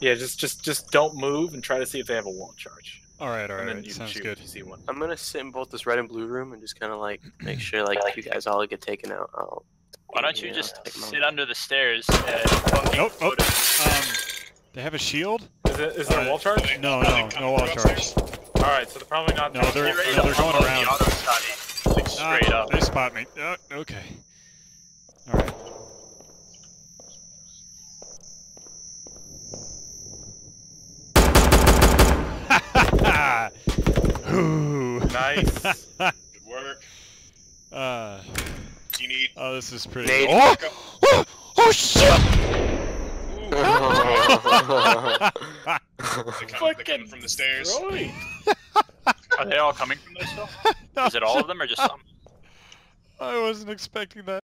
Yeah, just just just don't move and try to see if they have a wall charge. All right, all and then right. you Sounds good. see one. I'm gonna sit in both this red and blue room and just kind of like make sure like you guys all get taken out. I'll, Why don't you yeah, just take 'em sit under the stairs and Nope, nope. photo- Um, they have a shield? Is, it, is there a wall charge? No, no, no wall charge. All right, so they're probably not. No, they're Get ready no, they're going around. The auto shotty, like Ah, straight up. They spot me. Uh, okay. All right. Nice. Good work. uh, Do you need? oh, this is pretty. Nate. Oh! oh! Oh shit! They're coming, they're Fucking from the stairs. Are they all coming from there still? No, Is it all of them or just some? I wasn't expecting that.